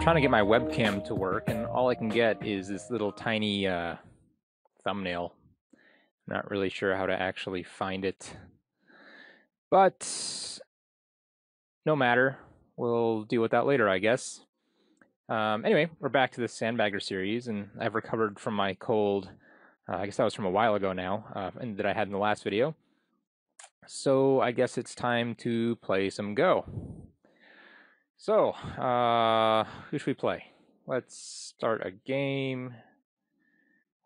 I'm trying to get my webcam to work, and all I can get is this little tiny uh, thumbnail. Not really sure how to actually find it. But no matter. We'll deal with that later, I guess. Um, anyway, we're back to the Sandbagger series, and I've recovered from my cold. Uh, I guess that was from a while ago now, uh, and that I had in the last video. So I guess it's time to play some Go. So, uh, who should we play? Let's start a game.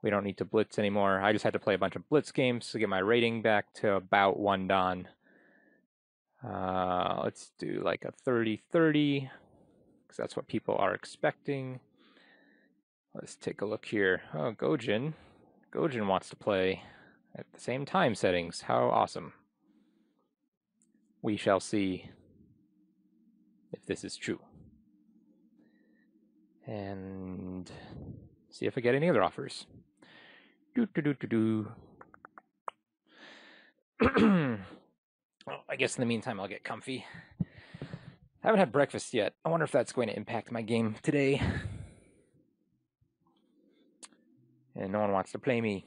We dan't need to blitz anymore. I just had to play a bunch of blitz games to get my rating back to about one don. Uh, let's do like a 30 30 because that's what people are expecting. Let's take a look here. Oh, Gojin. Gojin wants to play at the same time settings. How awesome. We shall see if this is true. And see if I get any other offers. Do do do do do. well, I guess in the meantime I'll get comfy. I haven't had breakfast yet. I wonder if that's going to impact my game today. And no one wants to play me.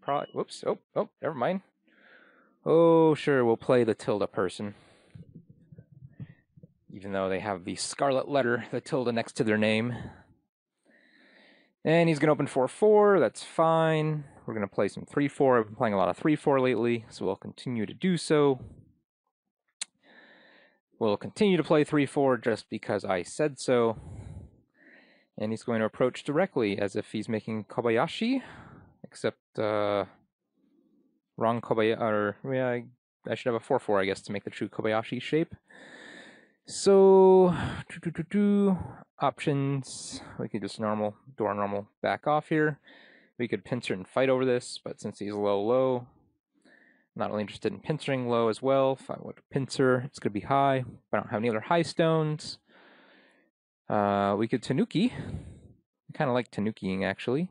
Probably. Whoops. Oh, oh, never mind. Oh, sure, we'll play the tilde person even though they have the scarlet letter, the tilde next to their name. And he's going to open 4-4, that's fine. We're going to play some 3-4. I've been playing a lot of 3-4 lately, so we'll continue to do so. We'll continue to play 3-4 just because I said so. And he's going to approach directly as if he's making Kobayashi, except uh, wrong Kobayashi, or yeah, I, I should have a 4-4, I guess, to make the true Kobayashi shape. So, doo -doo -doo options, we could just normal, door normal, back off here. We could pincer and fight over this, but since he's low, low, not really interested in pincering low as well. If I want to pincer, it's going to be high. I don't have any other high stones. Uh, we could Tenuki. I kind of like Tenukiing, actually.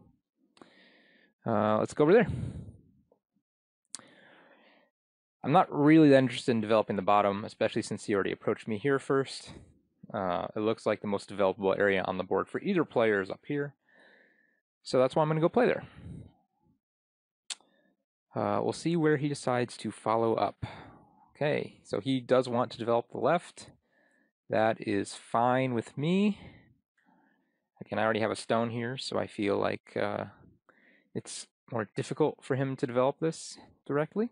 Uh, let's go over there. I'm not really that interested in developing the bottom, especially since he already approached me here first. Uh, it looks like the most developable area on the board for either player is up here. So that's why I'm going to go play there. Uh, we'll see where he decides to follow up. Okay, so he does want to develop the left. That is fine with me. Again, I already have a stone here, so I feel like uh, it's more difficult for him to develop this directly.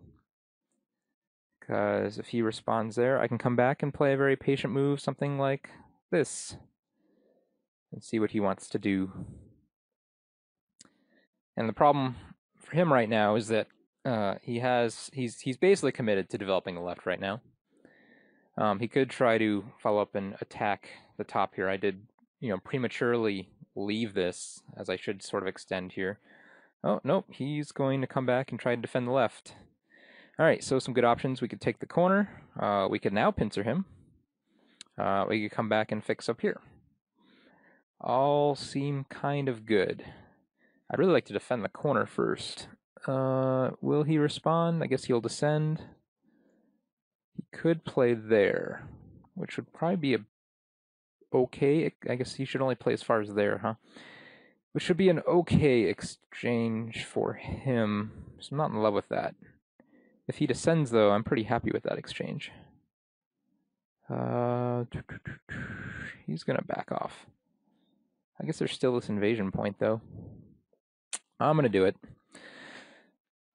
Because if he responds there, I can come back and play a very patient move, something like this. And see what he wants to do. And the problem for him right now is that uh, he has he's he's basically committed to developing the left right now. Um, he could try to follow up and attack the top here. I did you know prematurely leave this as I should sort of extend here. Oh nope, he's going to come back and try to defend the left. All right, so some good options. We could take the corner. Uh, we could now pincer him. Uh, we could come back and fix up here. All seem kind of good. I'd really like to defend the corner first. Uh, will he respond? I guess he'll descend. He could play there, which would probably be a okay. I guess he should only play as far as there, huh? Which should be an okay exchange for him. So I'm not in love with that. If he descends, though, I'm pretty happy with that exchange. Uh, he's going to back off. I guess there's still this invasion point, though. I'm going to do it.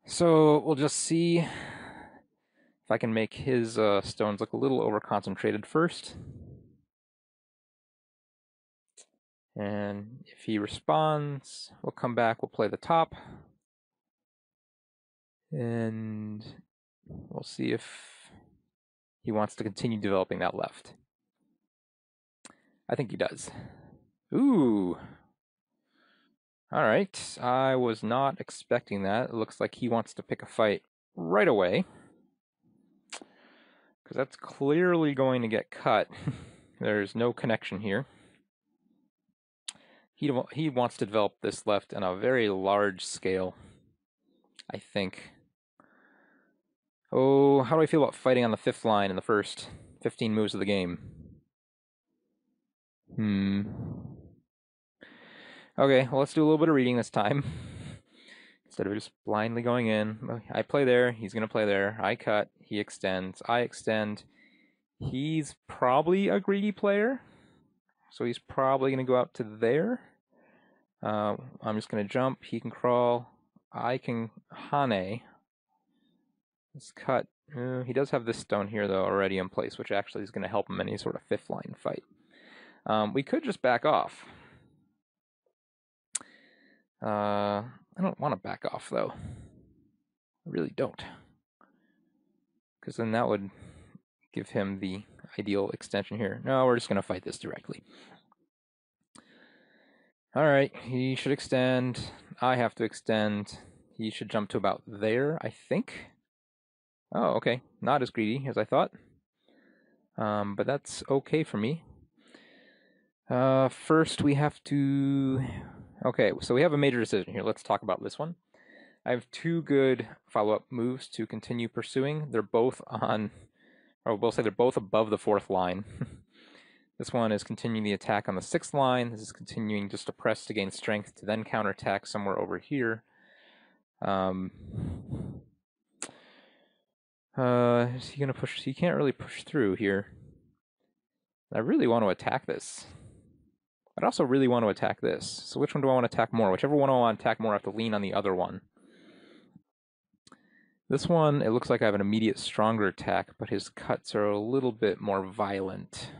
So we'll just see if I can make his uh, stones look a little over-concentrated first. And if he responds, we'll come back, we'll play the top. And we'll see if he wants to continue developing that left. I think he does. Ooh. All right. I was not expecting that. It looks like he wants to pick a fight right away. Because that's clearly going to get cut. There's no connection here. He, he wants to develop this left on a very large scale, I think. Oh, how do I feel about fighting on the fifth line in the first 15 moves of the game? Hmm. Okay, well, let's do a little bit of reading this time. Instead of just blindly going in. I play there, he's going to play there. I cut, he extends, I extend. He's probably a greedy player. So he's probably going to go out to there. Uh, I'm just going to jump. He can crawl. I can Hane. Let's cut. Uh, he does have this stone here, though, already in place, which actually is going to help him in any sort of fifth line fight. Um, we could just back off. Uh, I don't want to back off, though. I really don't. Because then that would give him the ideal extension here. No, we're just going to fight this directly. Alright, he should extend. I have to extend. He should jump to about there, I think. Oh, okay. Not as greedy as I thought. Um, but that's okay for me. Uh, first, we have to... Okay, so we have a major decision here. Let's talk about this one. I have two good follow-up moves to continue pursuing. They're both on... Or we'll say they're both above the fourth line. this one is continuing the attack on the sixth line. This is continuing just to press to gain strength to then counterattack somewhere over here. Um, uh, is he gonna push? He can't really push through here. I really want to attack this. I'd also really want to attack this. So which one do I want to attack more? Whichever one I want to attack more, I have to lean on the other one. This one, it looks like I have an immediate stronger attack, but his cuts are a little bit more violent.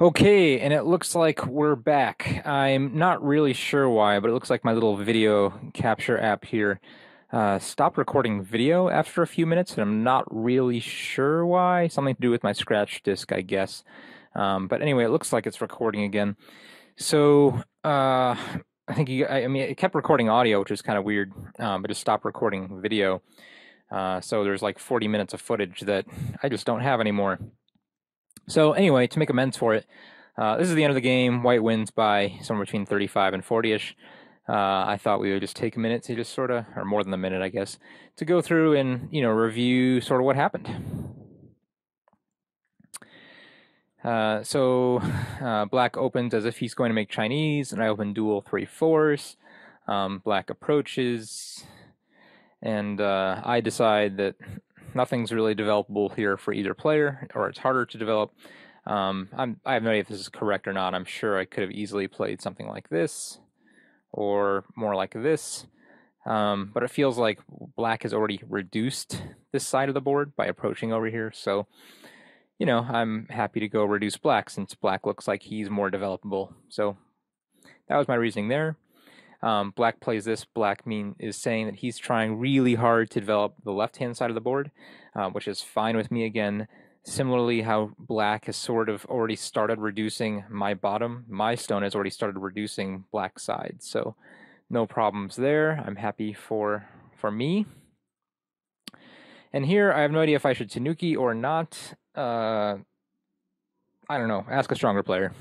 Okay, and it looks like we're back. I'm not really sure why, but it looks like my little video capture app here uh, stopped recording video after a few minutes, and I'm not really sure why. Something to do with my scratch disk, I guess. Um, but anyway, it looks like it's recording again. So uh, I think you, I, I, mean, it kept recording audio, which is kind of weird, um, but it stopped recording video. Uh, so there's like 40 minutes of footage that I just don't have anymore. So anyway, to make amends for it, uh, this is the end of the game. White wins by somewhere between 35 and 40ish. Uh, I thought we would just take a minute to just sort of, or more than a minute, I guess, to go through and you know review sort of what happened. Uh, so uh, black opens as if he's going to make Chinese, and I open dual three fours. Um, black approaches, and uh, I decide that nothing's really developable here for either player, or it's harder to develop. Um, I have no idea if this is correct or not. I'm sure I could have easily played something like this, or more like this. Um, but it feels like black has already reduced this side of the board by approaching over here. So, you know, I'm happy to go reduce black since black looks like he's more developable. So that was my reasoning there. Um, black plays this. Black mean is saying that he's trying really hard to develop the left-hand side of the board, uh, which is fine with me again. Similarly, how black has sort of already started reducing my bottom. My stone has already started reducing black side, so no problems there. I'm happy for for me. And here, I have no idea if I should Tenuki or not. Uh, I don't know. Ask a stronger player.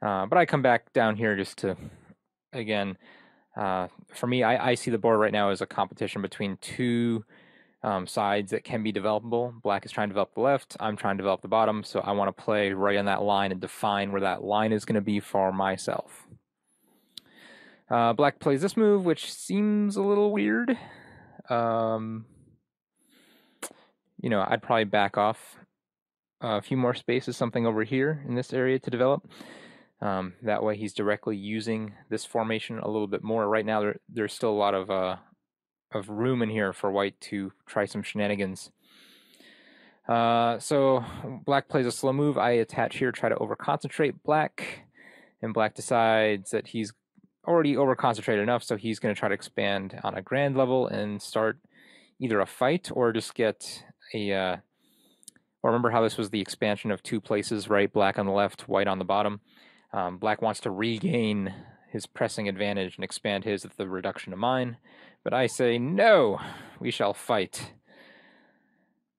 Uh, but I come back down here just to again, uh, for me, I, I see the board right now as a competition between two um, sides that can be developable. Black is trying to develop the left. I'm trying to develop the bottom. So I want to play right on that line and define where that line is going to be for myself. Uh, black plays this move, which seems a little weird. Um, you know, I'd probably back off a few more spaces, something over here in this area to develop. Um, that way he's directly using this formation a little bit more. Right now there, there's still a lot of, uh, of room in here for white to try some shenanigans. Uh, so black plays a slow move. I attach here, try to over-concentrate black. And black decides that he's already over-concentrated enough, so he's going to try to expand on a grand level and start either a fight or just get a... Uh, remember how this was the expansion of two places, right? Black on the left, white on the bottom. Um, Black wants to regain his pressing advantage and expand his at the reduction of mine, but I say no. We shall fight.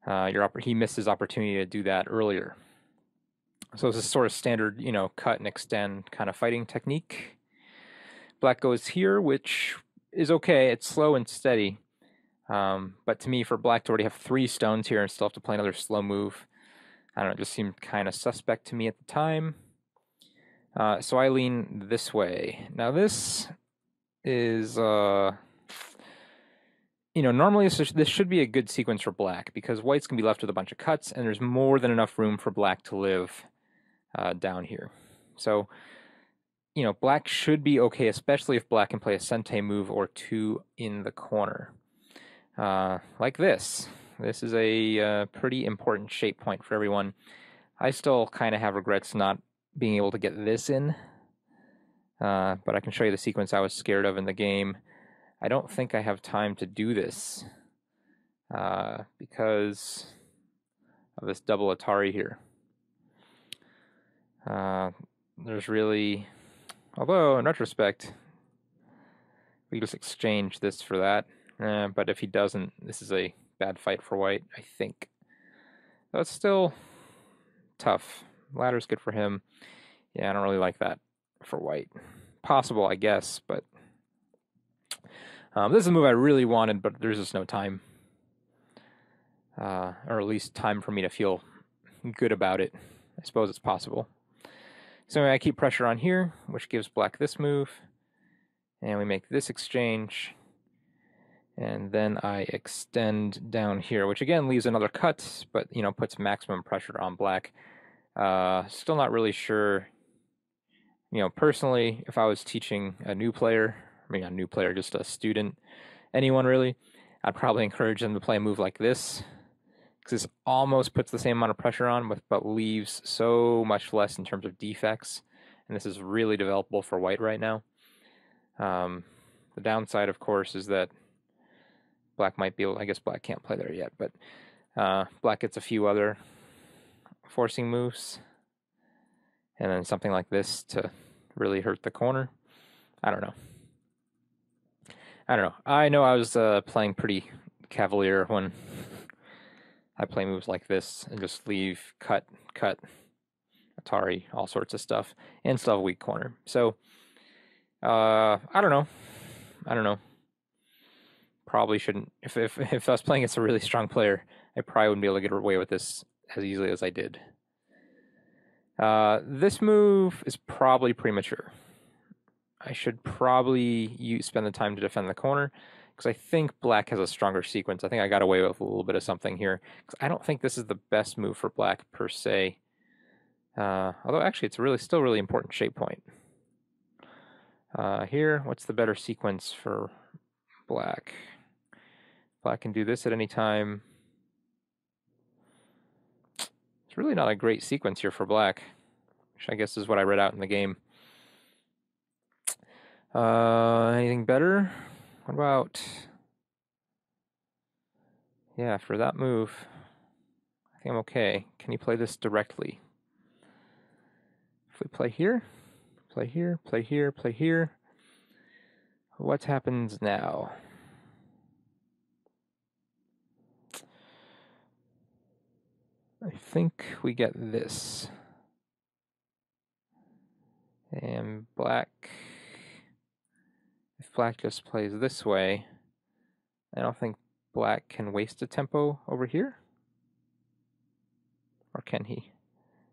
Uh, your he missed his opportunity to do that earlier. So it's a sort of standard, you know, cut and extend kind of fighting technique. black goes here, which is okay. It's slow and steady. Um, but to me, for black to already have three stones here and still have to play another slow move, I don't know, it just seemed kind of suspect to me at the time. Uh, so I lean this way. Now this is, uh, you know, normally this, should be a good sequence for black because white's going to be left with a bunch of cuts and there's more than enough room for black to live uh, down here. So, you know, black should be okay, especially if black can play a sente move or two in the corner. Uh, like this. This is a uh, pretty important shape point for everyone. I still kind of have regrets not being able to get this in, uh, but I can show you the sequence I was scared of in the game. I don't think I have time to do this uh, because of this double Atari here. Uh, there's really, although in retrospect, we just exchange this for that. Uh, but if he doesn't, this is a bad fight for white, I think. That's still tough. Ladder's good for him. Yeah, I don't really like that for white. Possible, I guess, but um, this is a move I really wanted, but there's just no time. Uh, or at least time for me to feel good about it. I suppose it's possible. So anyway, I keep pressure on here, which gives black this move. And we make this exchange. And then I extend down here, which again leaves another cut, but you know puts maximum pressure on black. Uh, still not really sure. You know, personally, if I was teaching a new player, I mean a new player, just a student, anyone really, I'd probably encourage them to play a move like this, because this almost puts the same amount of pressure on, with but leaves so much less in terms of defects. And this is really developable for white right now. Um, the downside, of course, is that Black might be able, I guess black can't play there yet, but uh, black gets a few other forcing moves. And then something like this to really hurt the corner. I don't know. I don't know. I know I was uh, playing pretty cavalier when I play moves like this and just leave, cut, cut, Atari, all sorts of stuff, and still have a weak corner. So, uh, I don't know. I don't know probably shouldn't. If if if I was playing against a really strong player, I probably wouldn't be able to get away with this as easily as I did. Uh, this move is probably premature. I should probably use, spend the time to defend the corner because I think black has a stronger sequence. I think I got away with a little bit of something here because I don't think this is the best move for black per se. Uh, although actually, it's really still really important shape point. Uh, here, what's the better sequence for black? Black can do this at any time. It's really not a great sequence here for black, which I guess is what I read out in the game. Uh, anything better? What about... Yeah, for that move, I think I'm okay. Can you play this directly? If we play here, play here, play here, play here, what happens now? I think we get this. And black, if black just plays this way, I don't think black can waste a tempo over here. Or can he?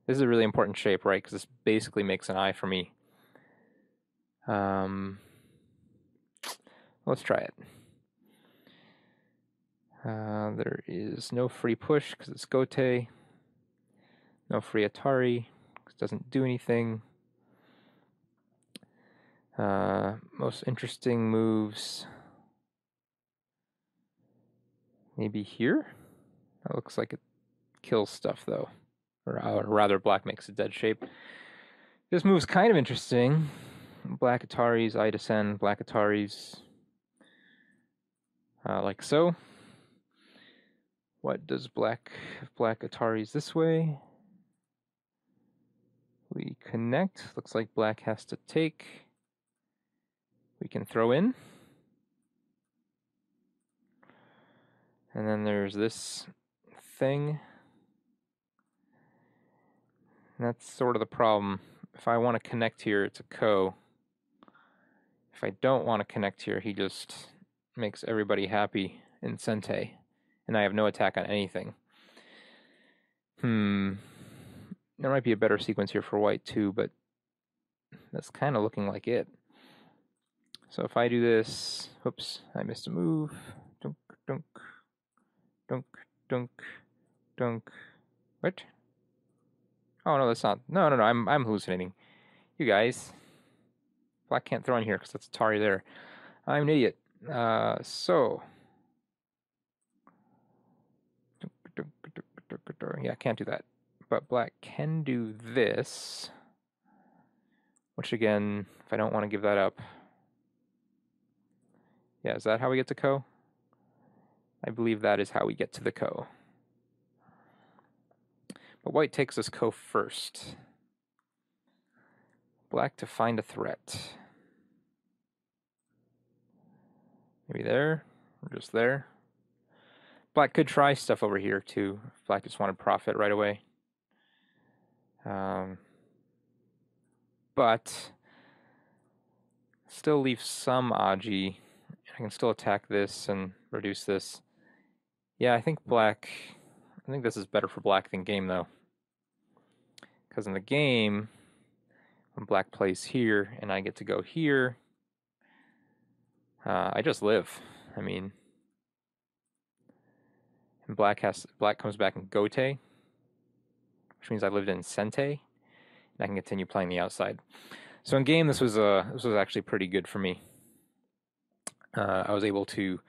This is a really important shape, right? Because this basically makes an eye for me. Um, let's try it. Uh, there is no free push because it's Gote. No free Atari, doesn't do anything. Uh, most interesting moves. Maybe here? That looks like it kills stuff though. Or, uh, rather, black makes a dead shape. This move's kind of interesting. Black Ataris, I descend, black Ataris. Uh, like so. What does black, black Ataris this way? We connect. Looks like black has to take. We can throw in. And then there's this thing. And that's sort of the problem. If I want to connect here, it's a ko. if I don't want to connect here, he just makes everybody happy in Sente, and I have no attack on anything. Hmm. There might be a better sequence here for white too, but that's kind of looking like it. So if I do this, oops, I missed a move. Dunk, dunk, dunk, dunk, dunk. What? Oh no, that's not. No, no, no. I'm I'm hallucinating. You guys. Black can't throw in here because that's Atari there. I'm an idiot. Uh, so. Yeah, I can't do that. But black can do this. Which again, if I don't want to give that up. Yeah, is that how we get to Ko? I believe that is how we get to the Ko. But white takes this Ko first. Black to find a threat. Maybe there, or just there. Black could try stuff over here too. Black just wanted profit right away. Um, but still leave some Aji. I can still attack this and reduce this. Yeah, I think black. I think this is better for black than game though. Because in the game, when black plays here and I get to go here, uh, I just live. I mean, and black has black comes back in Gote, which means I lived in Sente, and I can continue playing the outside. So in game, this was uh, this was actually pretty good for me. Uh, I was able to,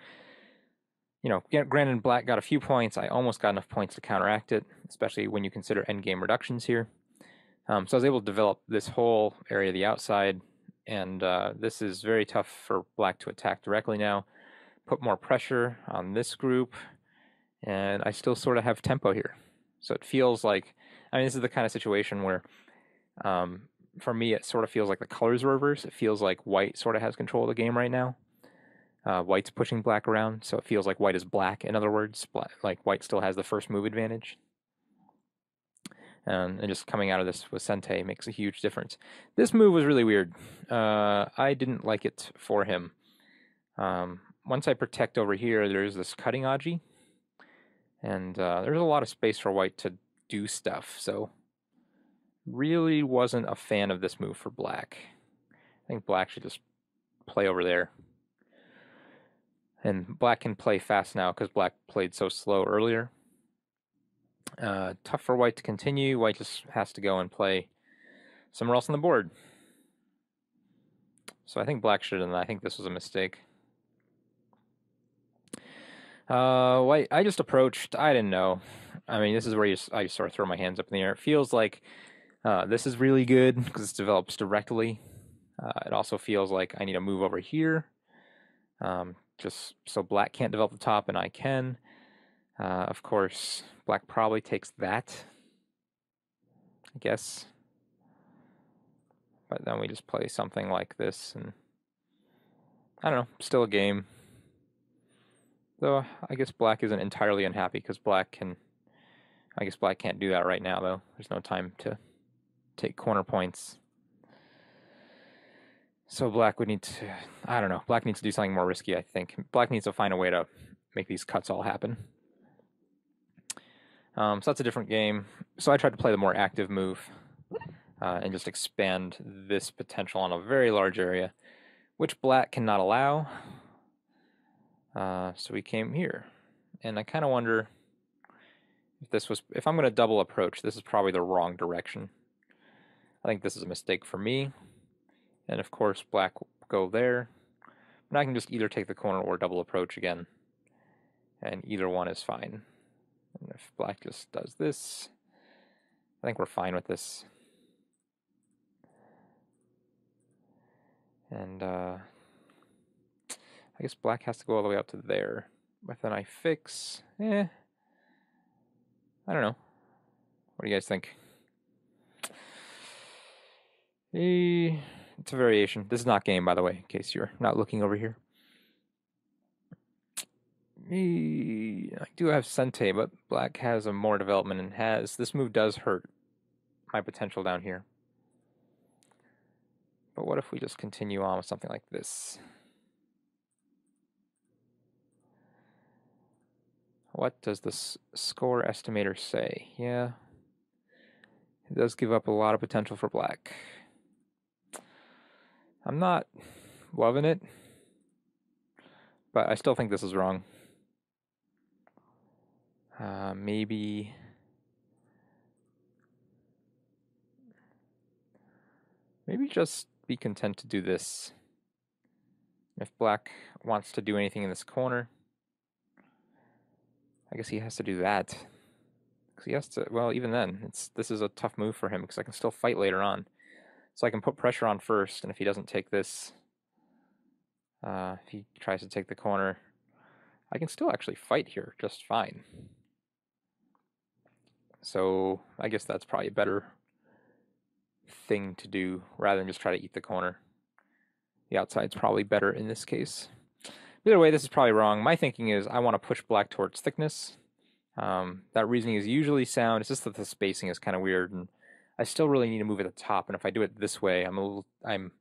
you know, granted black got a few points. I almost got enough points to counteract it, especially when you consider endgame reductions here. Um, so I was able to develop this whole area of the outside, and uh, this is very tough for black to attack directly now. Put more pressure on this group, and I still sort of have tempo here. So it feels like, I mean, this is the kind of situation where, um, for me, it sort of feels like the colors are reversed. It feels like white sort of has control of the game right now. Uh, white's pushing black around, so it feels like white is black. In other words, black, like white still has the first move advantage. And just coming out of this with Sente makes a huge difference. This move was really weird. Uh, I didn't like it for him. Um, once I protect over here, there's this cutting Aji. And uh, there's a lot of space for white to do stuff. So really wasn't a fan of this move for black. I think black should just play over there. And black can play fast now because black played so slow earlier. Uh, tough for white to continue. White just has to go and play somewhere else on the board. So I think black should have, I think this was a mistake. Uh, white, I just approached, I didn't know. I mean, this is where you, I sort of throw my hands up in the air. It feels like uh, this is really good because it develops directly. Uh, it also feels like I need to move over here. Um, just so black can't develop the top and I can. Uh, of course, black probably takes that, I guess. But then we just play something like this, and I don't know, still a game. Though I guess black isn't entirely unhappy because black can. I guess black can't do that right now, though. There's no time to take corner points. So black would need to, I don't know, black needs to do something more risky, I think. Black needs to find a way to make these cuts all happen. Um, so that's a different game. So I tried to play the more active move uh, and just expand this potential on a very large area, which black cannot allow. Uh, so we came here. And I kind of wonder if this was, if I'm going to double approach, this is probably the wrong direction. I think this is a mistake for me. And of course, black will go there. And I can just either take the corner or double approach again. And either one is fine. And if black just does this, I think we're fine with this. And uh, I guess black has to go all the way up to there. But then I fix, eh, I don't know. What do you guys think? Eh, it's a variation. This is not game, by the way, in case you're not looking over here. I do have Sente, but black has a more development and has this move does hurt my potential down here. But what if we just continue on with something like this? What does the score estimator say? Yeah, it does give up a lot of potential for black. I'm not loving it, but I still think this is wrong. Uh, maybe... Maybe just be content to do this. If black wants to do anything in this corner, I guess he has to do that. Because he has to, well, even then, it's this is a tough move for him because I can still fight later on. So I can put pressure on first, and if he doesn't take this, uh, if he tries to take the corner, I can still actually fight here just fine. So I guess that's probably a better thing to do rather than just try to eat the corner. The outside's probably better in this case. Either way, this is probably wrong. My thinking is I want to push black towards thickness. Um, that reasoning is usually sound. It's just that the spacing is kind of weird, and I still really need to move at the top. And if I do it this way, I'm a little, I'm.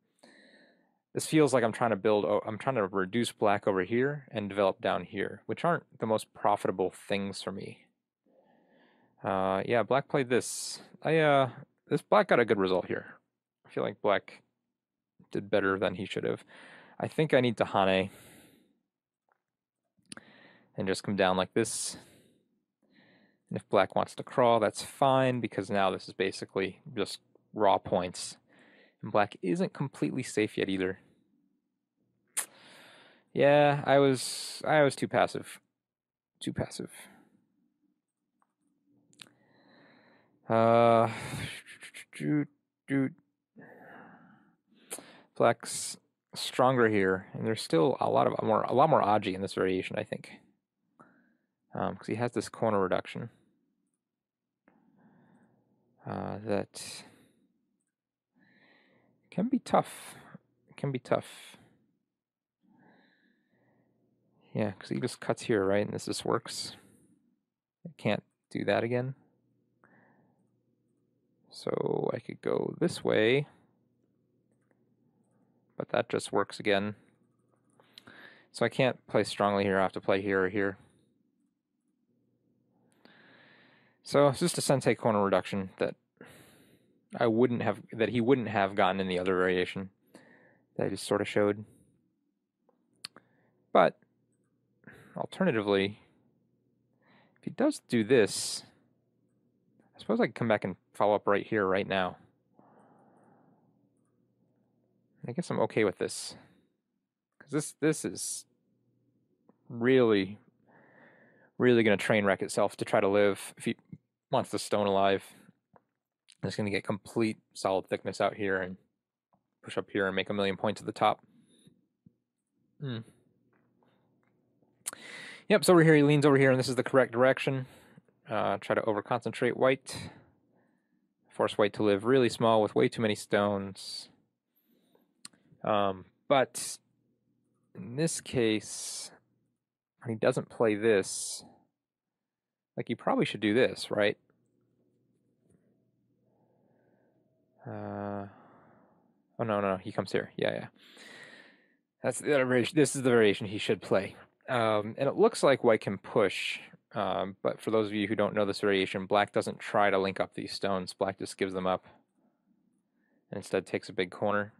This feels like I'm trying to build. I'm trying to reduce black over here and develop down here, which aren't the most profitable things for me. Uh, yeah, black played this. I uh, this black got a good result here. I feel like black did better than he should have. I think I need to Hane and just come down like this. And if black wants to crawl, that's fine because now this is basically just raw points. And black isn't completely safe yet either. Yeah, I was I was too passive. Too passive. Uh Black's stronger here, and there's still a lot of more a lot more Aji in this variation, I think because um, he has this corner reduction uh, that can be tough. Can be tough. Yeah, because he just cuts here, right? And this just works. I can't do that again. So I could go this way, but that just works again. So I can't play strongly here. I have to play here or here. So it's just a sente corner reduction that I wouldn't have that he wouldn't have gotten in the other variation that I just sort of showed. But alternatively, if he does do this, I suppose I could come back and follow up right here, right now. I guess I'm okay with this. Because this, this is really really going to train wreck itself to try to live. If he wants the stone alive, it's going to get complete solid thickness out here and push up here and make a million points at the top. Hmm. Yep, so over here he leans over here and this is the correct direction. Uh, try to over concentrate white. Force white to live really small with way too many stones. Um, but in this case, when he doesn't play this, like you probably should do this, right? Uh, oh no, no, he comes here. Yeah, yeah. That's the variation. This is the variation he should play. Um, and it looks like white can push, um, but for those of you who don't know this variation, black doesn't try to link up these stones. Black just gives them up and instead takes a big corner.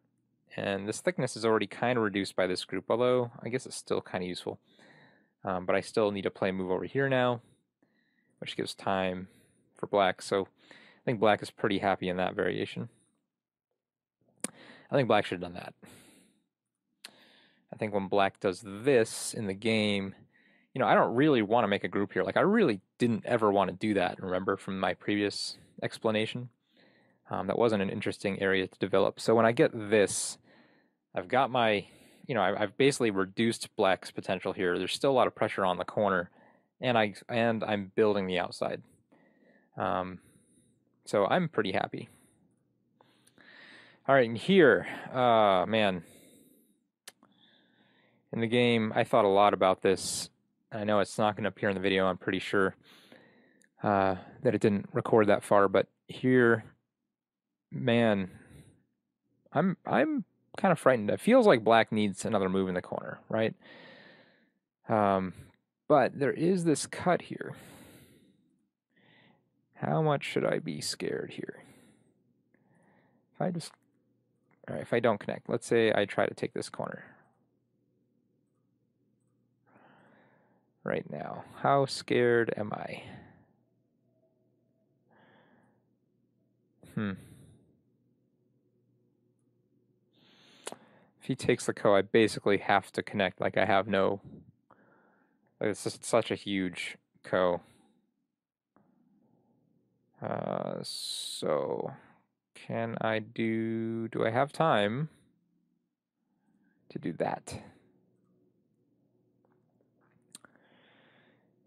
And this thickness is already kind of reduced by this group, although I guess it's still kind of useful. Um, but I still need to play a move over here now, which gives time for black. So I think black is pretty happy in that variation. I think black should have done that. I think when black does this in the game, you know, I don't really want to make a group here. Like, I really didn't ever want to do that, remember, from my previous explanation. Um, that wasn't an interesting area to develop. So when I get this, I've got my you know, I, have basically reduced black's potential here. There's still a lot of pressure on the corner, and I and I'm building the outside. Um, so I'm pretty happy. All right, and here, uh, man, in the game, I thought a lot about this. I know it's not going to appear in the video. I'm pretty sure uh, that it didn't record that far, but here, man, I'm I'm kind of frightened. It feels like black needs another move in the corner, right? Um, but there is this cut here. How much should I be scared here? If I just, all right, if I don't connect, let's say I try to take this corner. Right now, how scared am I? Hmm. If he takes the ko, I basically have to connect. Like I have no. Like it's just such a huge ko. Uh, so can I do? Do I have time to do that?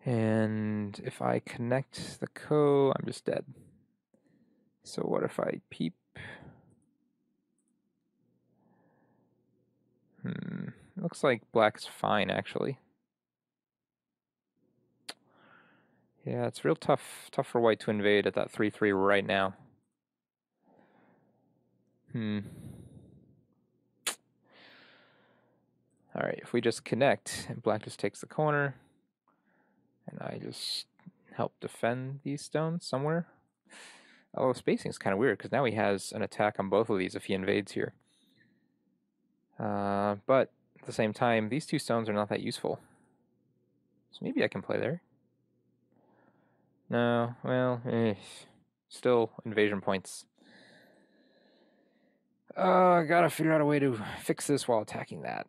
And if I connect the ko, I'm just dead. So what if I peep? Hmm, looks like black's fine actually. Yeah, it's real tough tough for white to invade at that 3-3 right now. Hmm. Alright, if we just connect, and black just takes the corner, and I just help defend these stones somewhere. Oh, spacing is kind of weird, because now he has an attack on both of these if he invades here. Uh, but at the same time, these two stones are not that useful. So maybe I can play there. No, well, eh, still invasion points. Uh, gotta figure out a way to fix this while attacking that.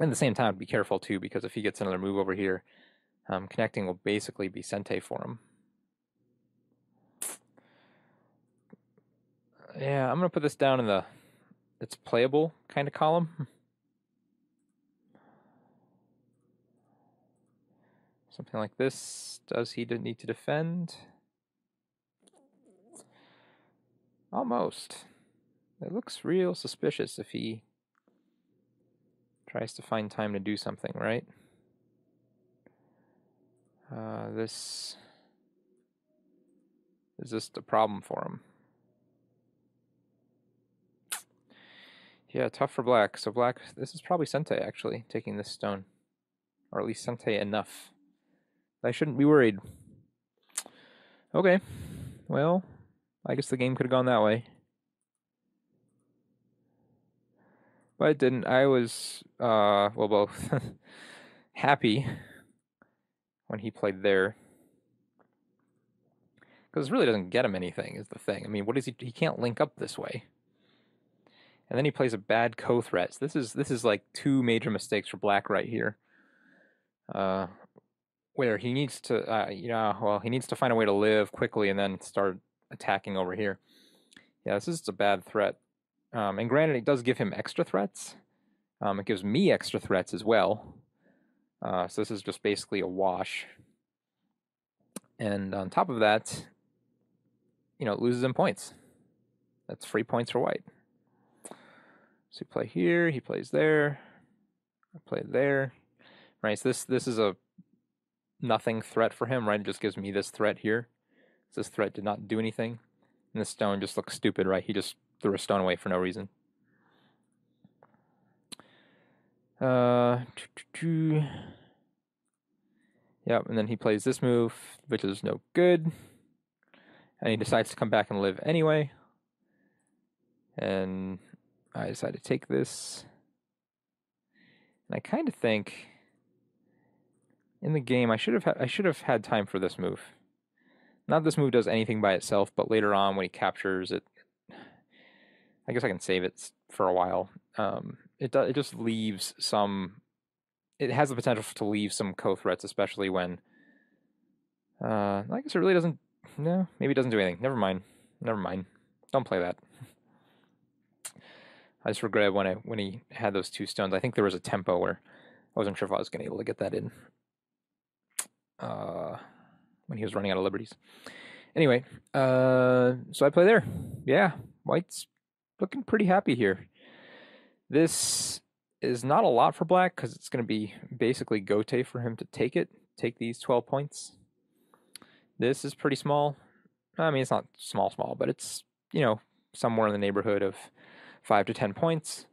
And At the same time, be careful too, because if he gets another move over here, um, connecting will basically be Sente for him. Yeah, I'm gonna put this down in the it's playable kind of column. Something like this. Does he need to defend? Almost. It looks real suspicious if he tries to find time to do something, right? Uh, this is just a problem for him. Yeah, tough for black. So black, this is probably Sente actually, taking this stone. Or at least Sente enough. I shouldn't be worried. Okay, well, I guess the game could have gone that way. But it didn't. I was, uh, well, both happy when he played there. Because it really doesn't get him anything, is the thing. I mean, what is he? He can't link up this way and then he plays a bad ko-threat. So this is this is like two major mistakes for Black right here. Uh, where he needs to, uh, you know, well, he needs to find a way to live quickly and then start attacking over here. Yeah, this is a bad threat. Um, and granted, it does give him extra threats. Um, it gives me extra threats as well. Uh, so this is just basically a wash. And on top of that, you know, it loses in points. That's free points for white. So you play here, he plays there, I play there. Right, so this this is a nothing threat for him, right? It just gives me this threat here. This threat did not do anything. And this stone just looks stupid, right? He just threw a stone away for no reason. Uh, yep, and then he plays this move, which is no good. And he decides to come back and live anyway. And I decided to take this. And I kind of think in the game I should have I should have had time for this move. Not this move does anything by itself, but later on when he captures it, I guess I can save it for a while. Um, it does, it just leaves some. It has the potential to leave some ko-threats, especially when. Uh, I guess it really doesn't. No, maybe it doesn't do anything. Never mind. Never mind. Don't play that. I just regret when I when he had those two stones. I think there was a tempo where I wasn't sure if I was going to be able to get that in. Uh, when he was running out of liberties. Anyway, uh, so I play there. Yeah, White's looking pretty happy here. This is not a lot for Black because it's going to be basically Gote for him to take it, take these 12 points. This is pretty small. I mean, it's not small, small, but it's, you know, somewhere in the neighborhood of five to ten points.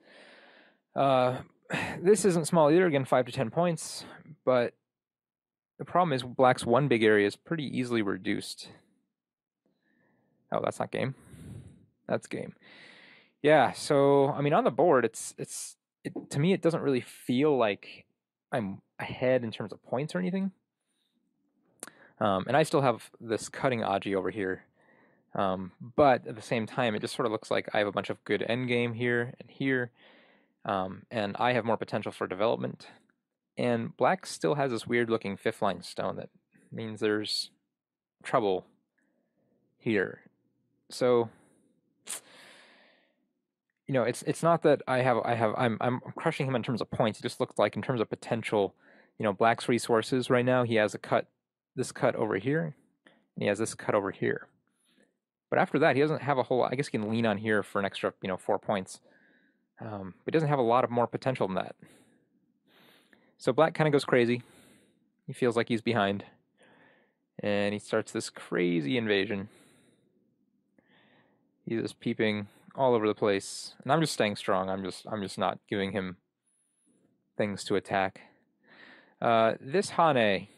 Uh, this isn't small either. Again, five to ten points, but the problem is black's one big area is pretty easily reduced. Oh, that's not game. That's game. Yeah. So I mean, on the board, it's it's it, to me, it doesn't really feel like I'm ahead in terms of points or anything. Um, and I still have this cutting Aji over here. Um, but at the same time, it just sort of looks like I have a bunch of good endgame here and here. Um, and I have more potential for development. And black still has this weird looking fifth line stone that means there's trouble here. So you know, it's it's not that I have I have I'm I'm crushing him in terms of points. It just looks like in terms of potential, you know, Black's resources right now. He has a cut, this cut over here, and he has this cut over here. But after that, he doesn't have a whole. I guess he can lean on here for an extra, you know, four points. Um, but he doesn't have a lot of more potential than that. So Black kind of goes crazy. He feels like he's behind, and he starts this crazy invasion. He's just peeping all over the place, and I'm just staying strong. I'm just I'm just not giving him things to attack. Uh, this Hane,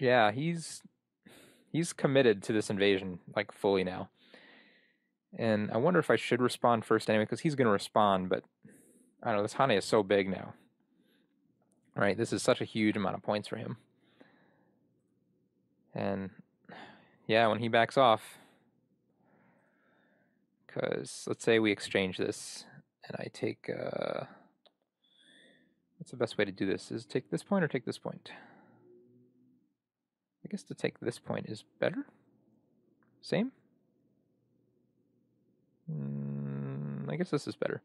yeah, he's he's committed to this invasion like fully now. And I wonder if I should respond first anyway, because he's going to respond. But I don't know. This Hane is so big now. Right, this is such a huge amount of points for him. And yeah, when he backs off, because let's say we exchange this and I take, uh, what's the best way to do this? Is take this point or take this point? I guess to take this point is better. Same? Mm, I guess this is better.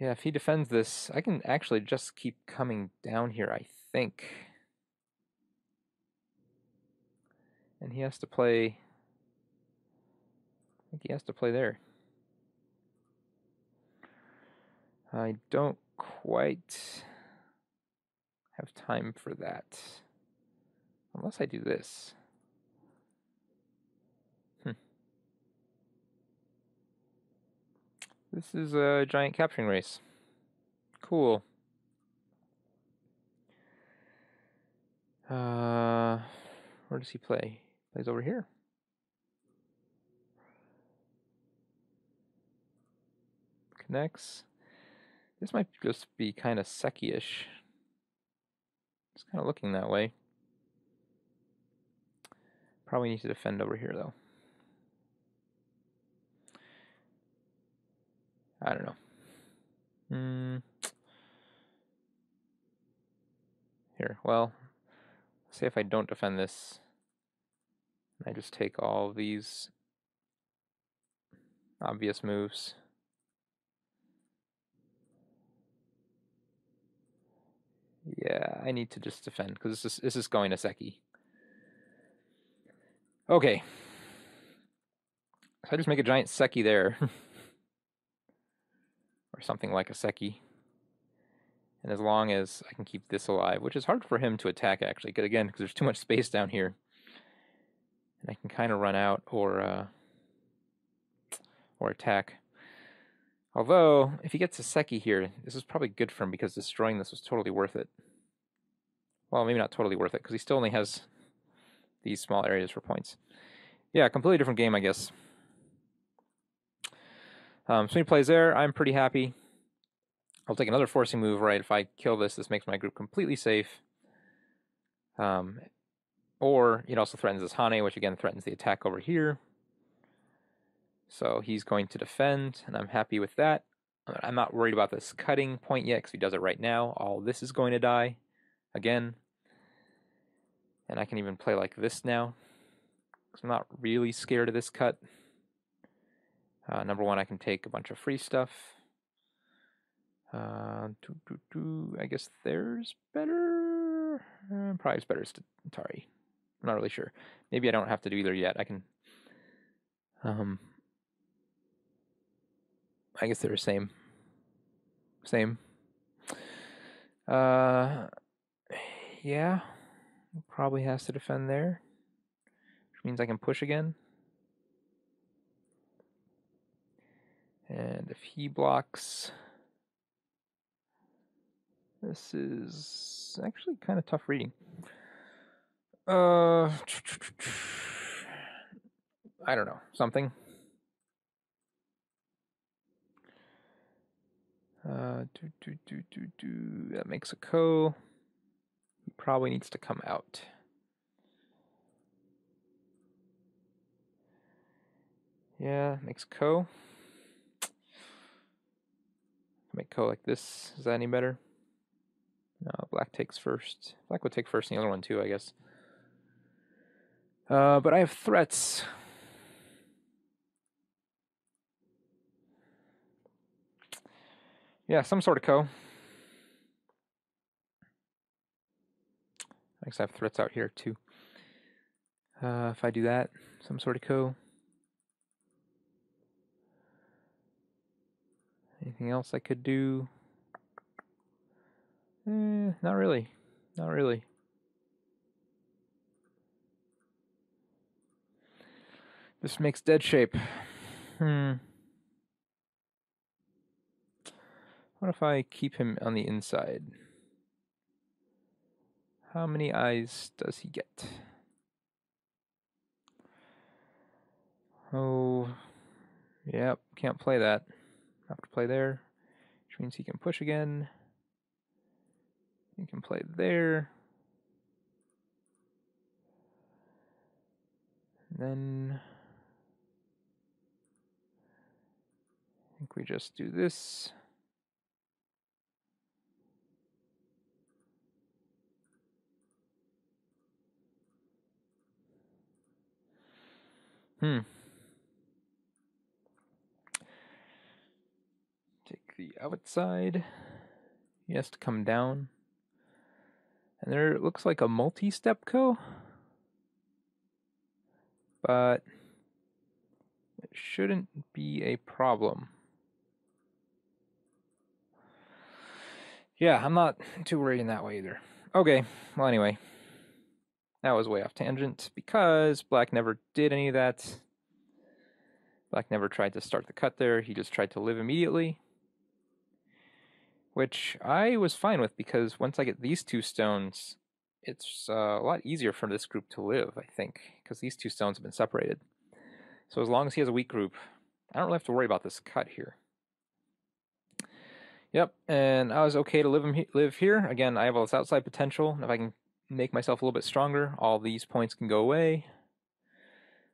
Yeah, if he defends this, I can actually just keep coming down here, I think. And he has to play I think he has to play there. I don't quite have time for that. Unless I do this. Hmm. This is a giant capturing race. Cool. Uh, where does he play? He plays over here. connects. This might just be kind of Seki-ish. It's kind of looking that way. Probably need to defend over here, though. I don't know. Hmm. Here, well, say if I don't defend this, I just take all these obvious moves. Yeah, I need to just defend because this is this is going to Seki. Okay. So I just make a giant Seki there. or something like a Seki. And as long as I can keep this alive, which is hard for him to attack actually, because again, because there's too much space down here. And I can kind of run out or uh, or attack. Although, if he gets a Seki here, this is probably good for him because destroying this was totally worth it. Well, maybe not totally worth it because he still only has these small areas for points. Yeah, completely different game, I guess. Um, so he plays there. I'm pretty happy. I'll take another forcing move, right? If I kill this, this makes my group completely safe. Um, or it also threatens this Hane, which again threatens the attack over here. So he's going to defend, and I'm happy with that. I'm not worried about this cutting point yet because he does it right now. All this is going to die again. And I can even play like this now because I'm not really scared of this cut. Uh, number one, I can take a bunch of free stuff. Uh, doo, doo, doo. I guess there's better. Uh, probably better Atari. I'm not really sure. Maybe I don't have to do either yet. I can. Um, I guess they're the same. Same. Uh, yeah. Probably has to defend there. Which means I can push again. And if he blocks, this is actually kind of tough reading. Uh, I don't know, something. Uh, do, do, do, do, do. That makes a ko. Probably needs to come out. Yeah, makes ko. Make ko like this. Is that any better? No, black takes first. Black would take first and the other one too, I guess. Uh, but I have threats. Yeah, some sort of ko. I have threats out here too. Uh, if I do that, some sort of ko. Anything else I could do? Eh, not really. Not really. This makes dead shape. Hmm. What if I keep him on the inside? How many eyes does he get? Oh, yep, can't play that. Have to play there, which means he can push again. He can play there. And then I think we just do this. Hmm. Take the outside. He has to come down. And there looks like a multi-step ko. But it shouldn't be a problem. Yeah, I'm not too worried in that way either. Okay, well anyway. That was way off tangent because Black never did any of that. Black never tried to start the cut there. He just tried to live immediately. Which I was fine with because once I get these two stones, it's uh, a lot easier for this group to live, I think, because these two stones have been separated. So as long as he has a weak group, I don't really have to worry about this cut here. Yep, and I was okay to live him live here. Again, I have all this outside potential. If I can make myself a little bit stronger, all these points can go away.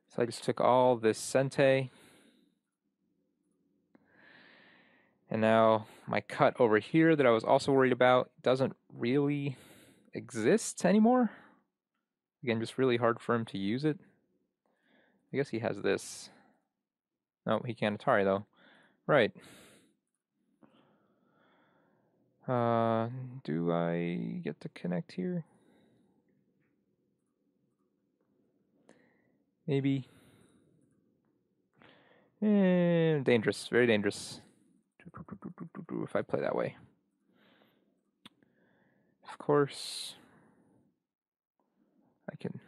So I just took all this Sente. And now my cut over here that I was also worried about doesn't really exist anymore. Again, just really hard for him to use it. I guess he has this. No, he can't Atari though. Right. Uh, do I get to connect here? Maybe. Eh, dangerous, very dangerous. If I play that way. Of course, I can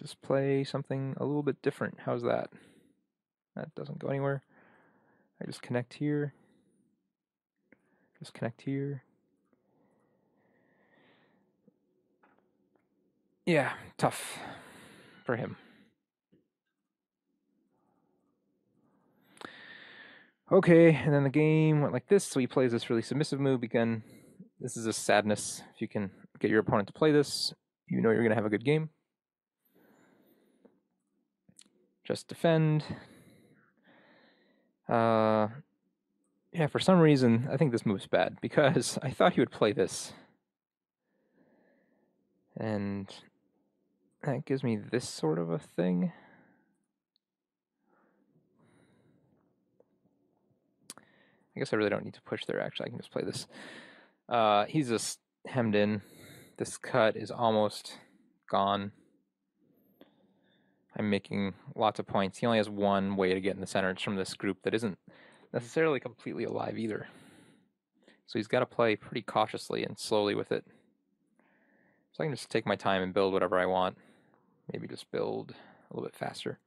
just play something a little bit different. How's that? That doesn't go anywhere. I just connect here. Just connect here. Yeah, tough for him. Okay, and then the game went like this. So he plays this really submissive move. Again, this is a sadness. If you can get your opponent to play this, you know you're going to have a good game. Just defend. Uh, yeah, for some reason, I think this move's bad because I thought he would play this. And that gives me this sort of a thing. I guess I really don't need to push there, actually. I can just play this. Uh, he's just hemmed in. This cut is almost gone. I'm making lots of points. He only has one way to get in the center. It's from this group that isn't necessarily completely alive either. So he's got to play pretty cautiously and slowly with it. So I can just take my time and build whatever I want. Maybe just build a little bit faster.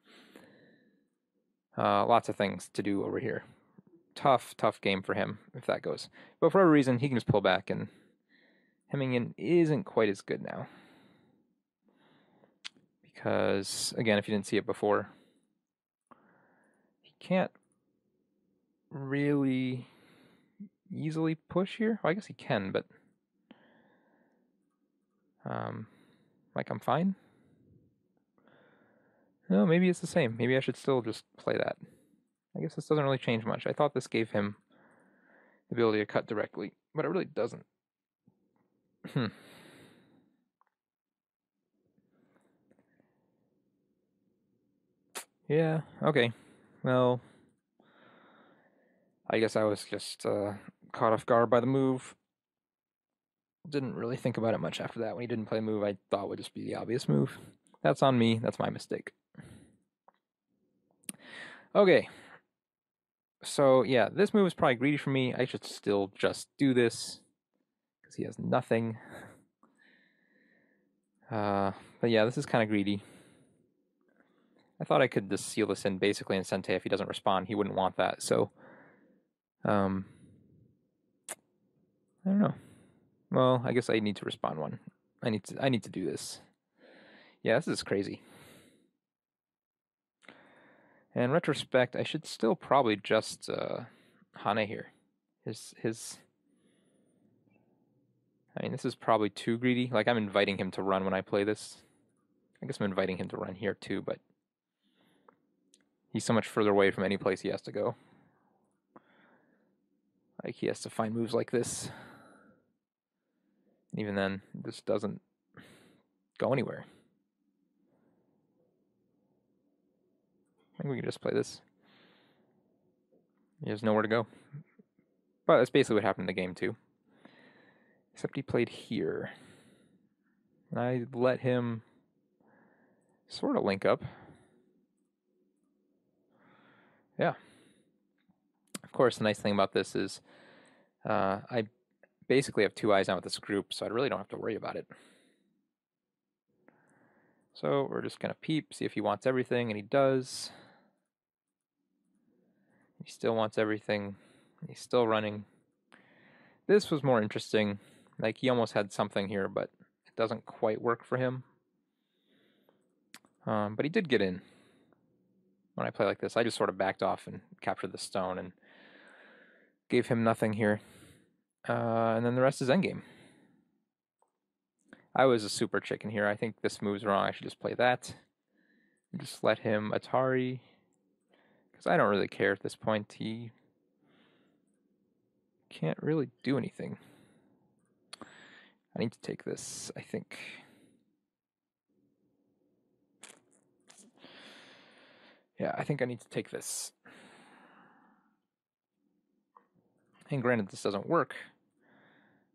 Uh, lots of things to do over here. Tough, tough game for him if that goes. But for whatever reason, he can just pull back, and hemming in isn't quite as good now. Because, again, if you didn't see it before, he can't really easily push here. Well, I guess he can, but um, like I'm fine. No, maybe it's the same. Maybe I should still just play that. I guess this doesn't really change much. I thought this gave him the ability to cut directly, but it really doesn't. Hmm. Yeah, okay. Well, I guess I was just uh, caught off guard by the move. Didn't really think about it much after that. When he didn't play a move, I thought would just be the obvious move. That's on me. That's my mistake. Okay. So, yeah, this move is probably greedy for me. I should still just do this because he has nothing. Uh, but yeah, this is kind of greedy. I thought I could just seal this in basically in Sente if he doesn't respond. He wouldn't want that. So, um, I don't know. Well, I guess I need to respond one. I need to. I need to do this. Yeah, this is crazy. In retrospect, I should still probably just uh, Hane here. His his. I mean, this is probably too greedy. Like I'm inviting him to run when I play this. I guess I'm inviting him to run here too, but he's so much further away from any place he has to go. Like he has to find moves like this. Even then, this doesn't go anywhere. I think we can just play this. He has nowhere to go. But that's basically what happened in the game too. Except he played here. And I let him sort of link up. Yeah. Of course, the nice thing about this is uh, I basically have two eyes on with this group, so I really don't have to worry about it. So we're just going to peep, see if he wants everything, and he does. He still wants everything. He's still running. This was more interesting. Like, he almost had something here, but it doesn't quite work for him. Um, but he did get in. When I play like this, I just sort of backed off and captured the stone and gave him nothing here. Uh, and then the rest is endgame. I was a super chicken here. I think this move's wrong. I should just play that. Just let him Atari. Because I don't really care at this point. He can't really do anything. I need to take this, I think. Yeah, I think I need to take this. And granted, this doesn't work,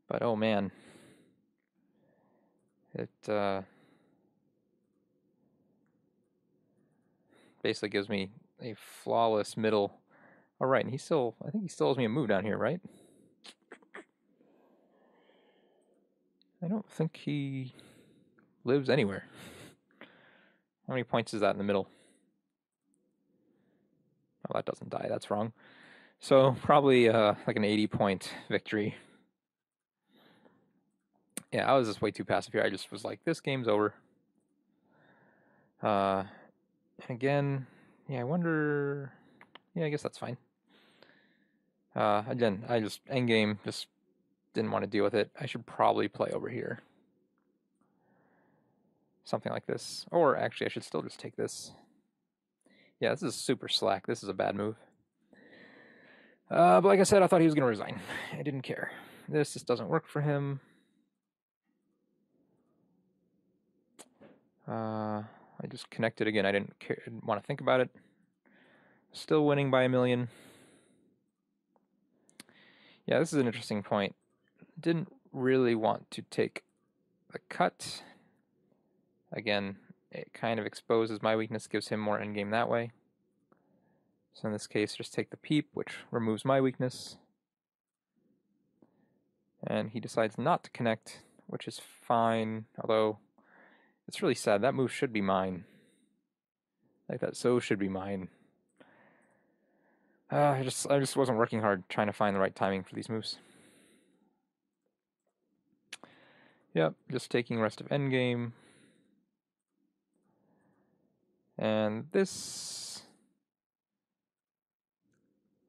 but oh man, it uh, basically gives me a flawless middle. All right, and he still, I think he still owes me a move down here, right? I don't think he lives anywhere. How many points is that in the middle? Oh, that doesn't die. That's wrong. So probably uh, like an 80 point victory. Yeah, I was just way too passive here. I just was like, this game's over. Uh, again, yeah, I wonder. Yeah, I guess that's fine. Uh, again, I just endgame just didn't want to deal with it. I should probably play over here. Something like this. Or actually, I should still just take this. Yeah, this is super slack. This is a bad move. Uh, but like I said, I thought he was going to resign. I didn't care. This just doesn't work for him. Uh, I just connected again. I didn't, care, didn't want to think about it. Still winning by a million. Yeah, this is an interesting point. Didn't really want to take the cut. Again, it kind of exposes my weakness, gives him more endgame that way. So in this case, just take the peep, which removes my weakness. And he decides not to connect, which is fine, although it's really sad. That move should be mine. Like that so should be mine. Uh, I just I just wasn't working hard trying to find the right timing for these moves. Yep, just taking rest of endgame. And this...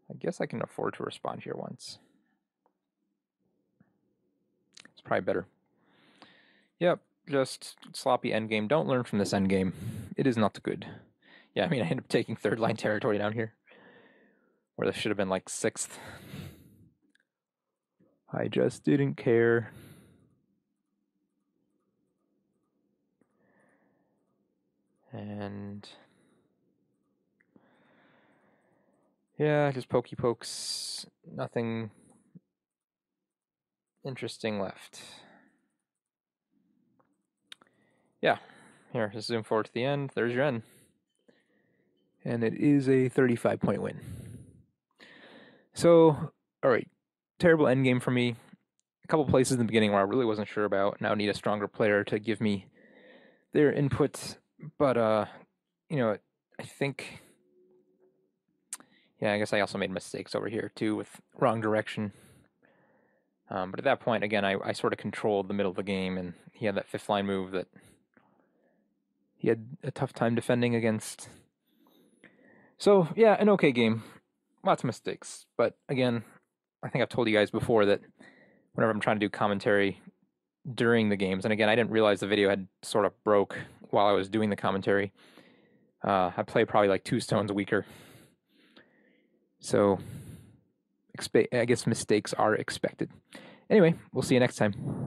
I guess I can afford to respond here once. It's probably better. Yep, just sloppy endgame. Don't learn from this endgame. It is not good. Yeah, I mean, I end up taking third line territory down here. Where this should have been like sixth. I just didn't care. And yeah, just pokey pokes. Nothing interesting left. Yeah, here, just zoom forward to the end. There's your end. And it is a 35 point win. So, all right, terrible end game for me. A couple places in the beginning where I really wasn't sure about. Now need a stronger player to give me their input but uh, you know, I think, yeah, I guess I also made mistakes over here too with wrong direction. Um, but at that point, again, I, I sort of controlled the middle of the game, and he had that fifth line move that he had a tough time defending against. So yeah, an okay game, lots of mistakes, but again, I think I've told you guys before that whenever I'm trying to do commentary during the games, and again, I didn't realize the video had sort of broke while I was doing the commentary. Uh, I play probably like two stones weaker. So, I guess mistakes are expected. Anyway, we'll see you next time.